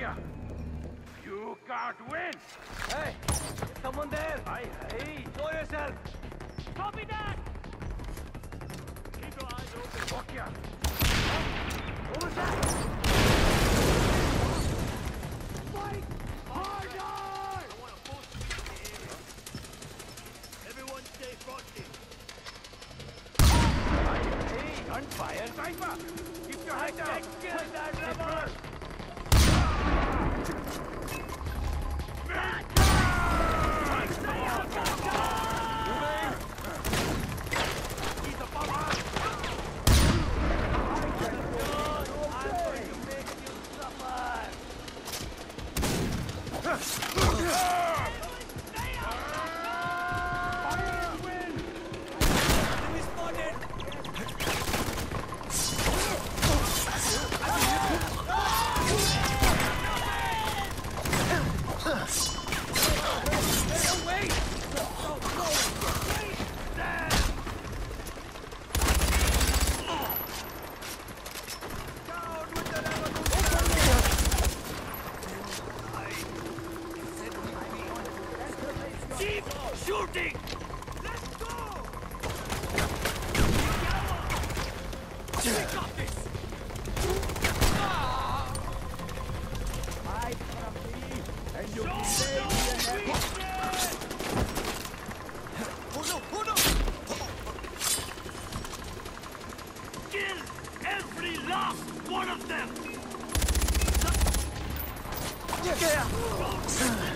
ya! You can't win! Hey! Is someone there? Aye, aye! Show yourself! Copy that! Keep your eyes open! Fuck ya! What was that? Fight harder! Everyone stay frosty. Hey, gunfire! Sniper! Keep your head down! Kill that rubber! Keep shooting! Let's go! I'm free and you'll be saved in that Kill every last one of them! Are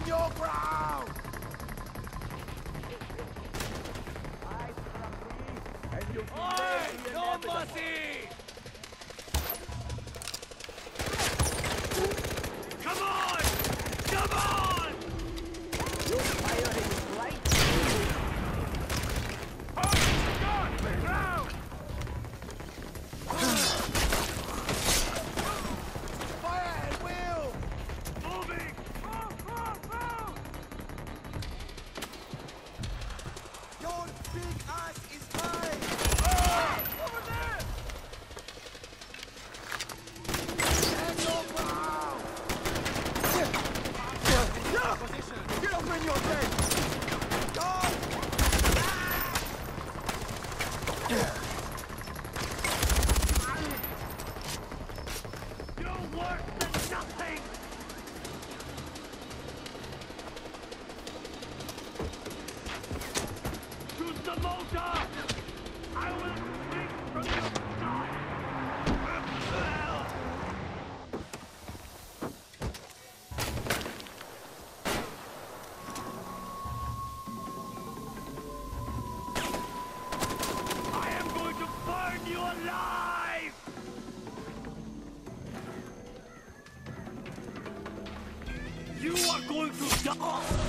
Stand your ground! Oi! No mercy! Come on! Come on! Die!